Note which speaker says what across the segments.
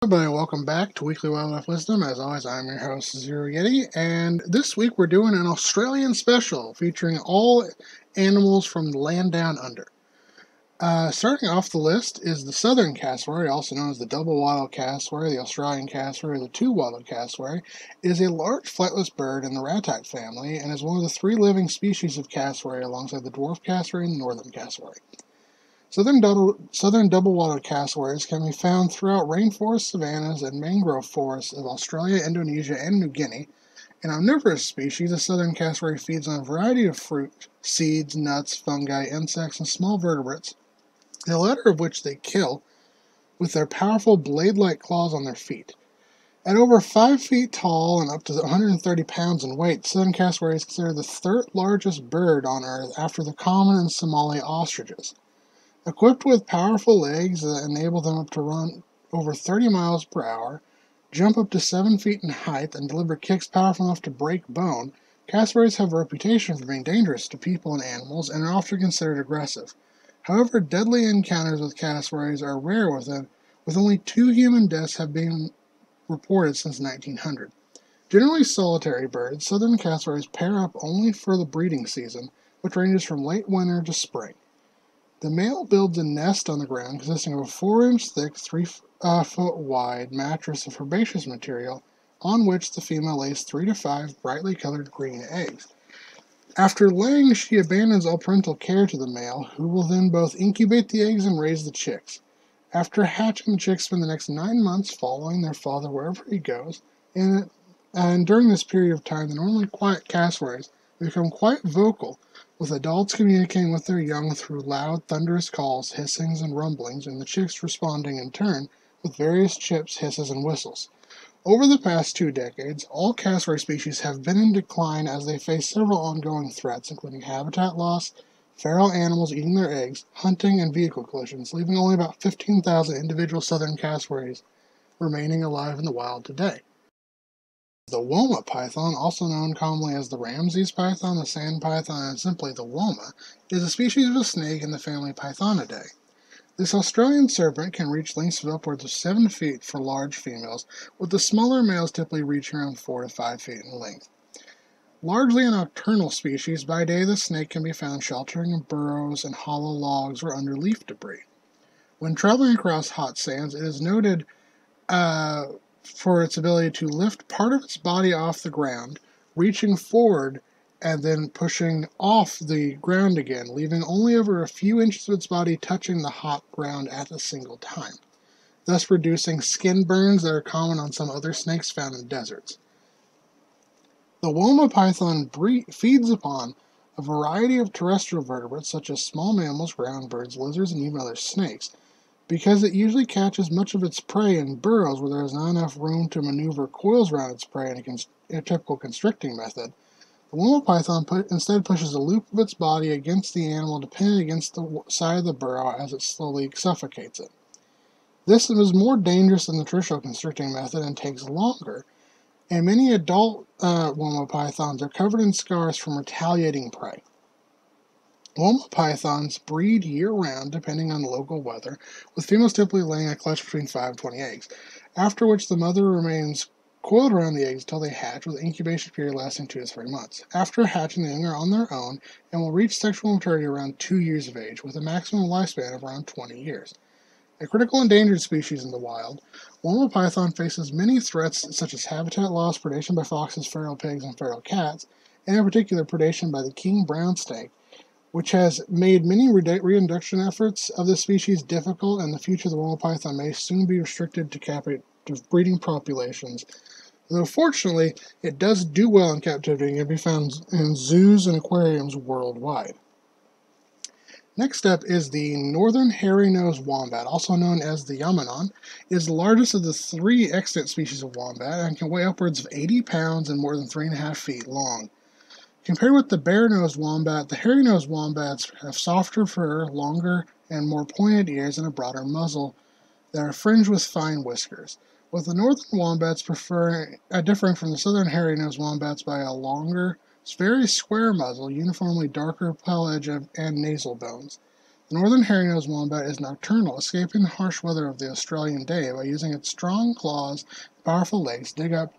Speaker 1: Everybody, welcome back to Weekly Wildlife Wisdom. As always, I'm your host, Zero Yeti, and this week we're doing an Australian special featuring all animals from the land down under. Uh, starting off the list is the southern cassowary, also known as the double-wattled cassowary, the Australian cassowary, the two-wattled cassowary. Is a large flightless bird in the ratite family and is one of the three living species of cassowary alongside the dwarf cassowary and the northern cassowary. Southern, double, southern cassowaries can be found throughout rainforest savannas and mangrove forests of Australia, Indonesia, and New Guinea. An omnivorous species, the southern cassowary feeds on a variety of fruit, seeds, nuts, fungi, insects, and small vertebrates, the latter of which they kill with their powerful blade-like claws on their feet. At over 5 feet tall and up to 130 pounds in weight, southern cassowary is considered the third largest bird on Earth after the common and Somali ostriches. Equipped with powerful legs that enable them to run over 30 miles per hour, jump up to 7 feet in height, and deliver kicks powerful enough to break bone, cassowaries have a reputation for being dangerous to people and animals and are often considered aggressive. However, deadly encounters with cassowaries are rare within, with only two human deaths have been reported since 1900. Generally solitary birds, southern cassowaries pair up only for the breeding season, which ranges from late winter to spring. The male builds a nest on the ground consisting of a 4 inch thick, 3 uh, foot wide mattress of herbaceous material on which the female lays 3 to 5 brightly colored green eggs. After laying, she abandons all parental care to the male, who will then both incubate the eggs and raise the chicks. After hatching, the chicks spend the next nine months following their father wherever he goes, and, and during this period of time, the normally quiet cassowaries become quite vocal with adults communicating with their young through loud, thunderous calls, hissings, and rumblings, and the chicks responding in turn with various chips, hisses, and whistles. Over the past two decades, all cassowary species have been in decline as they face several ongoing threats, including habitat loss, feral animals eating their eggs, hunting, and vehicle collisions, leaving only about 15,000 individual southern cassowaries remaining alive in the wild today. The Woma python, also known commonly as the Ramsay's python, the sand python, and simply the Woma, is a species of a snake in the family Pythonidae. This Australian serpent can reach lengths of upwards of 7 feet for large females, with the smaller males typically reaching around 4 to 5 feet in length. Largely a nocturnal species, by day the snake can be found sheltering in burrows and hollow logs or under leaf debris. When traveling across hot sands, it is noted uh, for its ability to lift part of its body off the ground, reaching forward and then pushing off the ground again, leaving only over a few inches of its body touching the hot ground at a single time, thus reducing skin burns that are common on some other snakes found in deserts. The Woma python feeds upon a variety of terrestrial vertebrates such as small mammals, ground birds, lizards, and even other snakes, because it usually catches much of its prey in burrows where there is not enough room to maneuver coils around its prey in a, const- a typical constricting method. The Woma python put, instead pushes a loop of its body against the animal to pin it against the side of the burrow as it slowly suffocates it. This is more dangerous than the traditional constricting method and takes longer, and many adult uh, pythons are covered in scars from retaliating prey. Woma pythons breed year-round depending on local weather, with females typically laying a clutch between 5 and 20 eggs, after which the mother remains coiled around the eggs until they hatch, with incubation period lasting 2 to 3 months. After hatching, the young are on their own and will reach sexual maturity around 2 years of age, with a maximum lifespan of around 20 years. A critical endangered species in the wild, Woma python faces many threats such as habitat loss, predation by foxes, feral pigs, and feral cats, and in particular predation by the king brown snake, which has made many reintroduction efforts of this species difficult, and the future of the Woma python may soon be restricted to captive breeding populations. Though fortunately, it does do well in captivity and can be found in zoos and aquariums worldwide. Next up is the northern hairy-nosed wombat, also known as the Yaminon. is the largest of the three extant species of wombat and can weigh upwards of 80 pounds and more than 3.5 feet long. Compared with the bare-nosed wombat, the hairy-nosed wombats have softer fur, longer and more pointed ears, and a broader muzzle that are fringed with fine whiskers. With the northern wombats preferring, uh, differing from the southern hairy-nosed wombats by a longer, very square muzzle, uniformly darker pelage and nasal bones. The northern hairy-nosed wombat is nocturnal, escaping the harsh weather of the Australian day by using its strong claws and powerful legs to dig up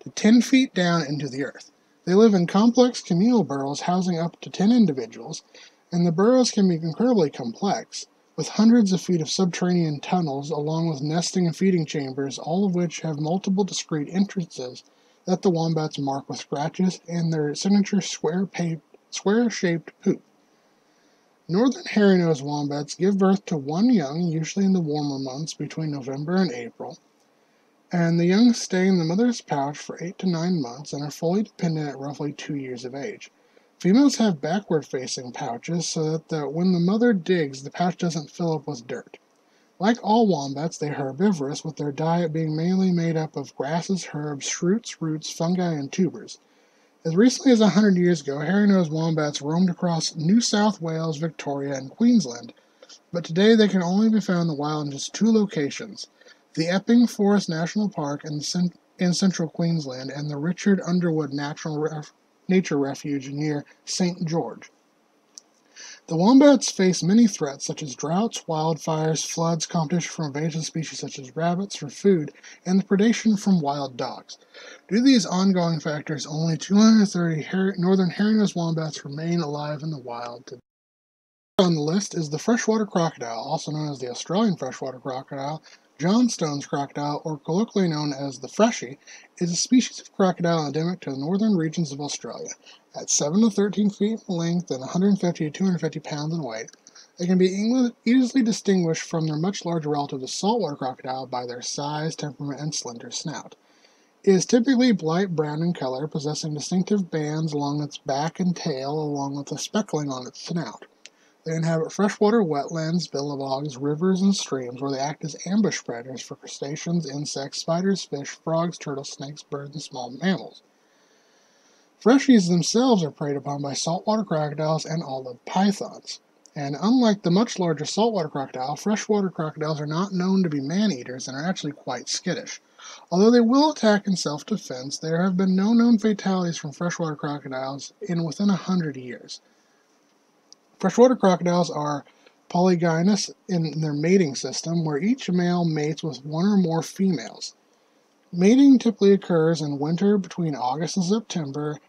Speaker 1: to 10 feet down into the earth. They live in complex communal burrows housing up to 10 individuals, and the burrows can be incredibly complex, with hundreds of feet of subterranean tunnels along with nesting and feeding chambers, all of which have multiple discrete entrances that the wombats mark with scratches and their signature square-shaped poop. Northern hairy-nosed wombats give birth to one young, usually in the warmer months between November and April, and the young stay in the mother's pouch for 8 to 9 months and are fully dependent at roughly 2 years of age. Females have backward-facing pouches so that the, when the mother digs, the pouch doesn't fill up with dirt. Like all wombats, they are herbivorous, with their diet being mainly made up of grasses, herbs, shoots, roots, fungi, and tubers. As recently as a hundred years ago, hairy-nosed wombats roamed across New South Wales, Victoria, and Queensland, but today they can only be found in the wild in just two locations, the Epping Forest National Park in, in central Queensland and the Richard Underwood Natural Ref Nature Refuge near St. George. The wombats face many threats such as droughts, wildfires, floods, competition from invasive species such as rabbits for food, and the predation from wild dogs. Due to these ongoing factors, only 230 northern hairy-nosed wombats remain alive in the wild today. On the list is the freshwater crocodile, also known as the Australian freshwater crocodile, Johnstone's crocodile, or colloquially known as the freshie, is a species of crocodile endemic to the northern regions of Australia. At 7 to 13 feet in length and 150 to 250 pounds in weight, they can be easily distinguished from their much larger relative the saltwater crocodile by their size, temperament, and slender snout. It is typically light brown in color, possessing distinctive bands along its back and tail, along with a speckling on its snout. They inhabit freshwater wetlands, billabongs, rivers, and streams where they act as ambush predators for crustaceans, insects, spiders, fish, frogs, turtles, snakes, birds, and small mammals. Freshies themselves are preyed upon by saltwater crocodiles and olive pythons. And unlike the much larger saltwater crocodile, freshwater crocodiles are not known to be man eaters and are actually quite skittish. Although they will attack in self defense, there have been no known fatalities from freshwater crocodiles in within a hundred years. Freshwater crocodiles are polygynous in their mating system, where each male mates with one or more females. Mating typically occurs in winter between August and September,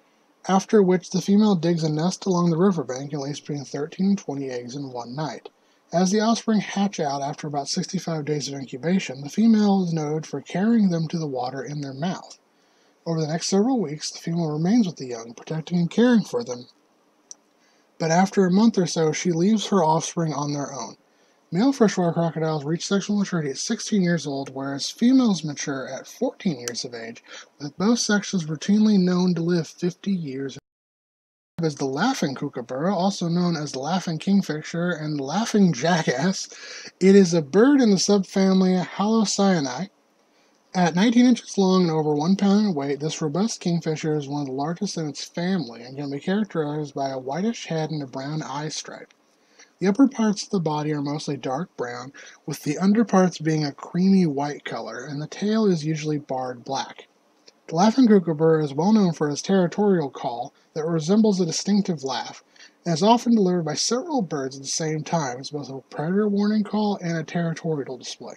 Speaker 1: after which the female digs a nest along the riverbank and lays between 13 and 20 eggs in one night. As the offspring hatch out after about 65 days of incubation, the female is noted for carrying them to the water in their mouth. Over the next several weeks, the female remains with the young, protecting and caring for them but after a month or so she leaves her offspring on their own. Male freshwater crocodiles reach sexual maturity at 16 years old, whereas females mature at 14 years of age, with both sexes routinely known to live 50 years. As the laughing kookaburra, also known as the laughing kingfisher and laughing jackass. It is a bird in the subfamily Halcyoninae, at 19 inches long and over 1 pound in weight, this robust kingfisher is one of the largest in its family and can be characterized by a whitish head and a brown eye stripe. The upper parts of the body are mostly dark brown, with the underparts being a creamy white color, and the tail is usually barred black. The laughing kookaburra is well known for its territorial call that resembles a distinctive laugh, and is often delivered by several birds at the same time as both a predator warning call and a territorial display.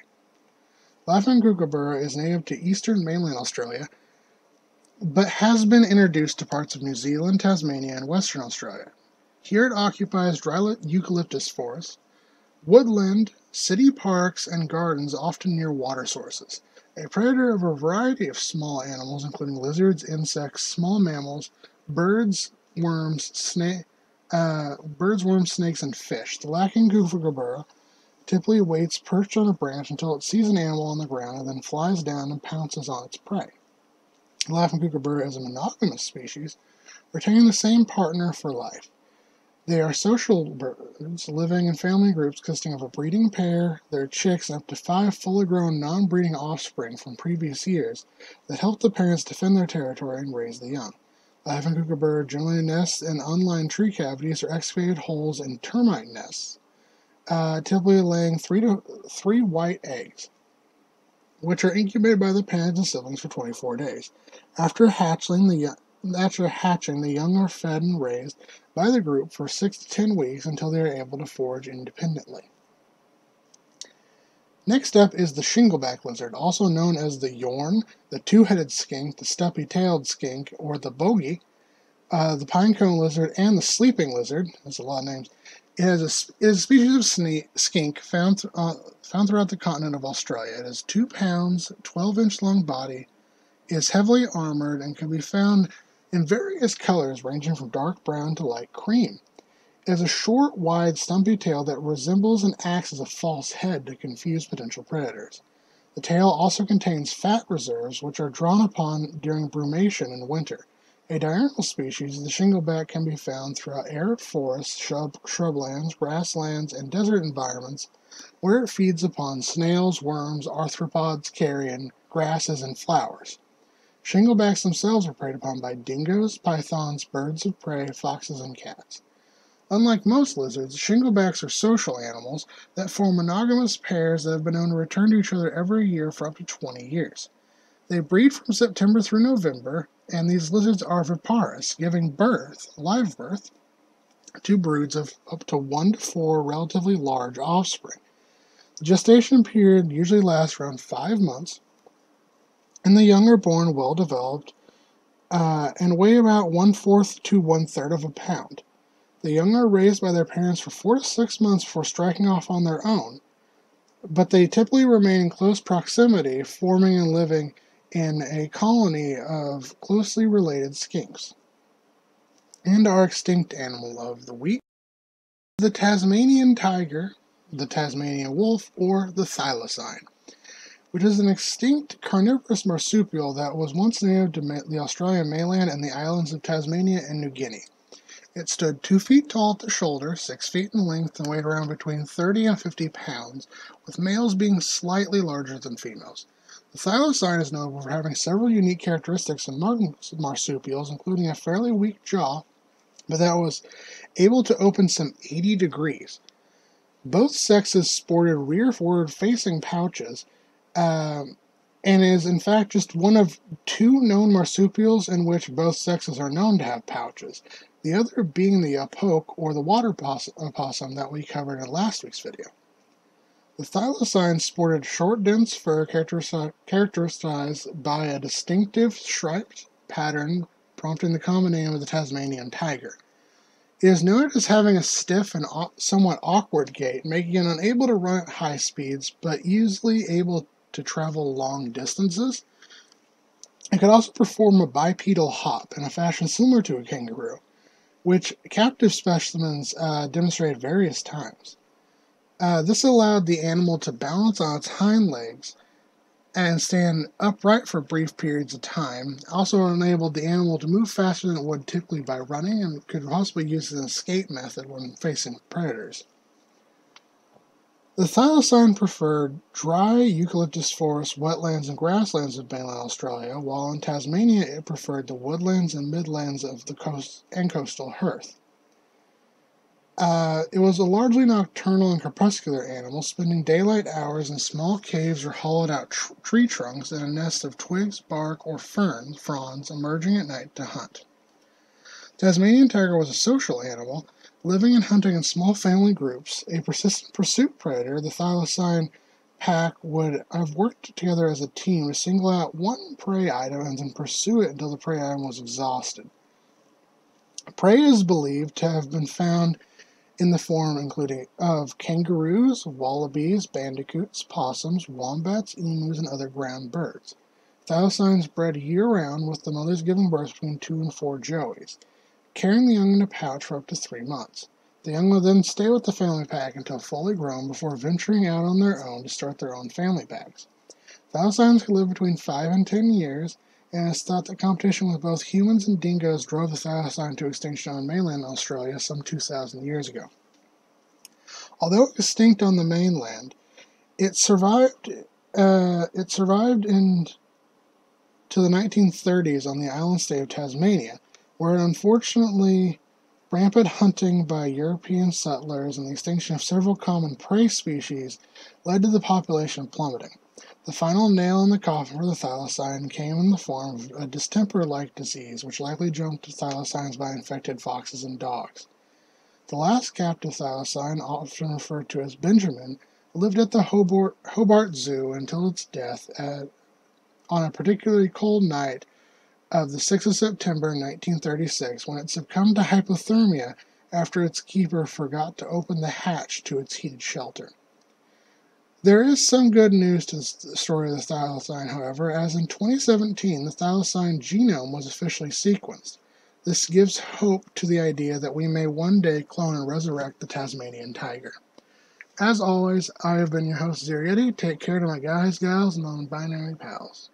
Speaker 1: Laughing is native to eastern mainland Australia, but has been introduced to parts of New Zealand, Tasmania, and Western Australia. Here it occupies dry eucalyptus forests, woodland, city parks, and gardens often near water sources. A predator of a variety of small animals, including lizards, insects, small mammals, birds, worms, snake, uh, birds, worms, snakes, and fish. The laughing kookaburra typically waits perched on a branch until it sees an animal on the ground and then flies down and pounces on its prey. The laughing kookaburra is a monogamous species, retaining the same partner for life. They are social birds, living in family groups consisting of a breeding pair, their chicks, and up to five fully grown non breeding offspring from previous years that help the parents defend their territory and raise the young. Laughing kookaburra generally nests in unlined tree cavities or excavated holes in termite nests uh, typically laying three to three white eggs, which are incubated by the parents and siblings for 24 days. After hatchling, the after hatching, the young are fed and raised by the group for 6 to 10 weeks until they are able to forage independently. Next up is the shingleback lizard, also known as the yorn, the two-headed skink, the stumpy-tailed skink, or the bogey, uh, the pinecone lizard, and the sleeping lizard. That's a lot of names. It is a, it is a species of sne- skink found, th- uh, found throughout the continent of Australia. It has 2 pounds, 12 inch long body, is heavily armored, and can be found in various colors ranging from dark brown to light cream. It has a short, wide, stumpy tail that resembles and acts as a false head to confuse potential predators. The tail also contains fat reserves, which are drawn upon during brumation in winter. A diurnal species, the shingleback can be found throughout arid forests, shrub, shrublands, grasslands, and desert environments, where it feeds upon snails, worms, arthropods, carrion, grasses, and flowers. Shinglebacks themselves are preyed upon by dingoes, pythons, birds of prey, foxes, and cats. Unlike most lizards, shinglebacks are social animals that form monogamous pairs that have been known to return to each other every year for up to 20 years. They breed from September through November, and these lizards are viviparous, giving birth, live birth, to broods of up to one to four relatively large offspring. The gestation period usually lasts around five months, and the young are born well developed uh, and weigh about one fourth to one third of a pound. The young are raised by their parents for four to six months before striking off on their own, but they typically remain in close proximity, forming and living in a colony of closely related skinks. And our extinct animal of the week the Tasmanian tiger, the Tasmanian wolf, or the thylacine, which is an extinct carnivorous marsupial that was once native to the Australian mainland and the islands of Tasmania and New Guinea. It stood 2 feet tall at the shoulder, 6 feet in length, and weighed around between 30 and 50 pounds, with males being slightly larger than females. The thylacine is notable for having several unique characteristics in marsupials, including a fairly weak jaw, but that was able to open some 80 degrees. Both sexes sported rear forward facing pouches, um, and is in fact just one of two known marsupials in which both sexes are known to have pouches the other being the yapok or the water opossum that we covered in last week's video. The thylacine sported short, dense fur characterized by a distinctive striped pattern, prompting the common name of the Tasmanian tiger. It is noted as having a stiff and somewhat awkward gait, making it unable to run at high speeds, but easily able to travel long distances. It could also perform a bipedal hop in a fashion similar to a kangaroo which captive specimens uh, demonstrated various times. Uh, this allowed the animal to balance on its hind legs and stand upright for brief periods of time. Also enabled the animal to move faster than it would typically by running and could possibly use as an escape method when facing predators. The thylacine preferred dry eucalyptus forests, wetlands, and grasslands of mainland Australia, while in Tasmania it preferred the woodlands and midlands of the coast and coastal heath. Uh, it was a largely nocturnal and crepuscular animal, spending daylight hours in small caves or hollowed out tr- tree trunks in a nest of twigs, bark, or fern fronds, emerging at night to hunt. Tasmanian tiger was a social animal Living and hunting in small family groups, a persistent pursuit predator, the thylacine pack would have worked together as a team to single out one prey item and then pursue it until the prey item was exhausted. Prey is believed to have been found in the form including of kangaroos, wallabies, bandicoots, possums, wombats, emus, and other ground birds. Thylacines bred year-round, with the mothers giving birth between two and four joeys carrying the young in a pouch for up to three months. The young will then stay with the family pack until fully grown before venturing out on their own to start their own family packs. Thylacines can live between 5 and 10 years, and it's thought that competition with both humans and dingoes drove the thylacine to extinction on mainland Australia some 2,000 years ago. Although extinct on the mainland, it survived. Uh, it survived in to the 1930s on the island state of Tasmania, where unfortunately rampant hunting by European settlers and the extinction of several common prey species led to the population plummeting. The final nail in the coffin for the thylacine came in the form of a distemper-like disease, which likely jumped to thylacines by infected foxes and dogs. The last captive thylacine, often referred to as Benjamin, lived at the Hobart, Hobart Zoo until its death at, on a particularly cold night of the 6th of September 1936 when it succumbed to hypothermia after its keeper forgot to open the hatch to its heated shelter. There is some good news to the story of the thylacine, however, as in 2017 the thylacine genome was officially sequenced. This gives hope to the idea that we may one day clone and resurrect the Tasmanian tiger. As always, I have been your host, Zero Take care to my guys, gals, and non-binary pals.